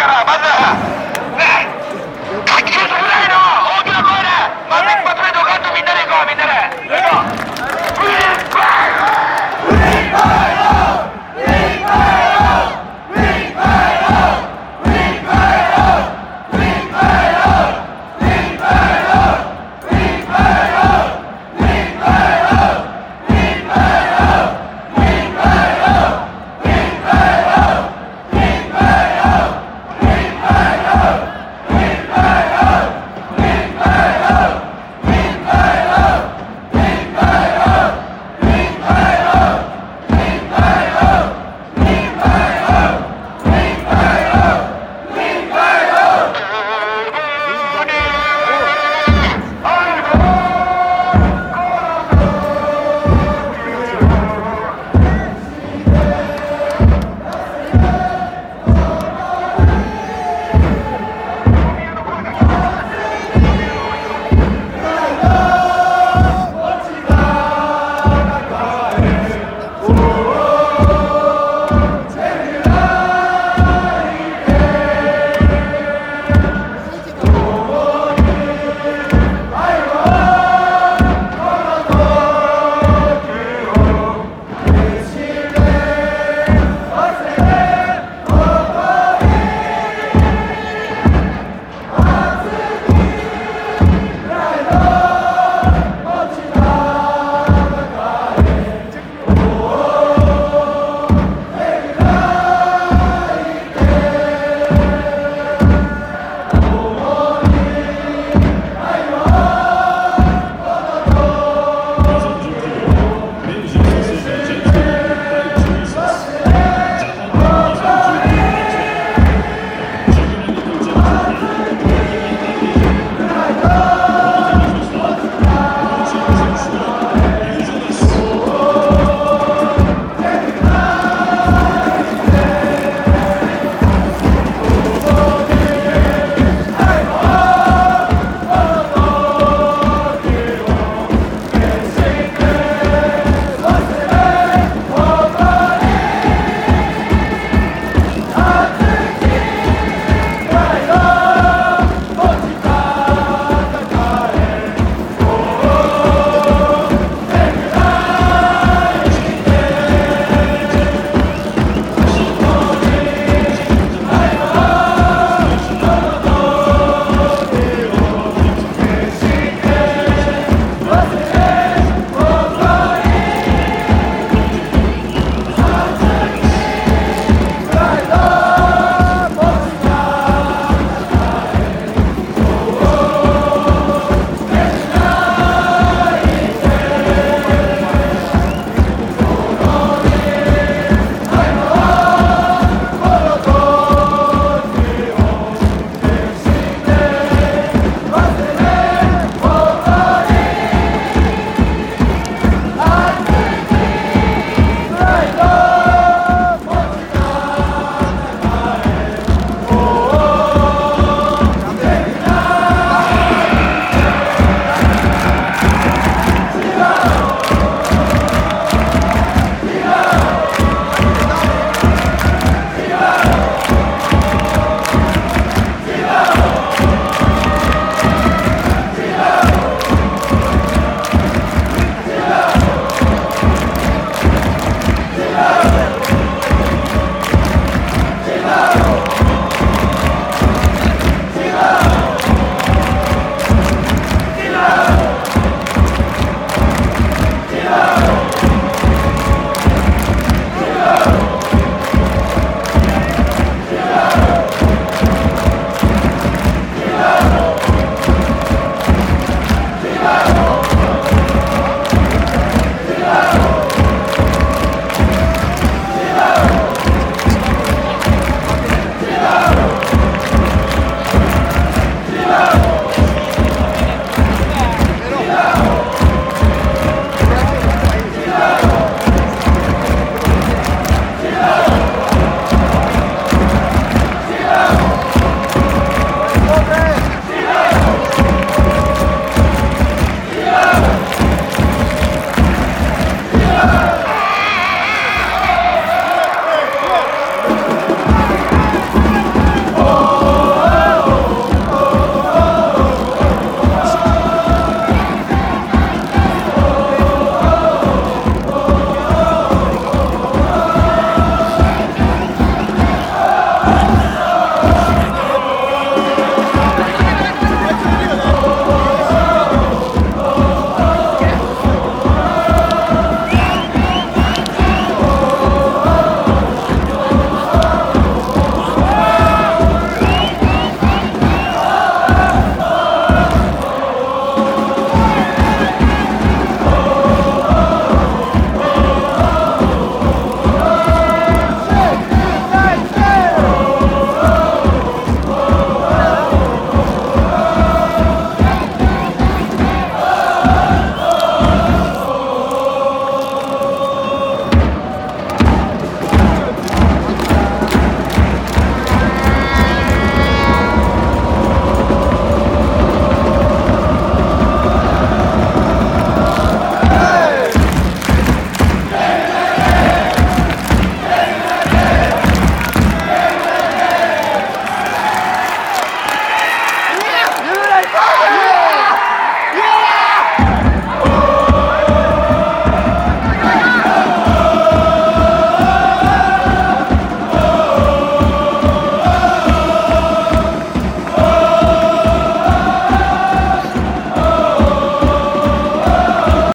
からまずは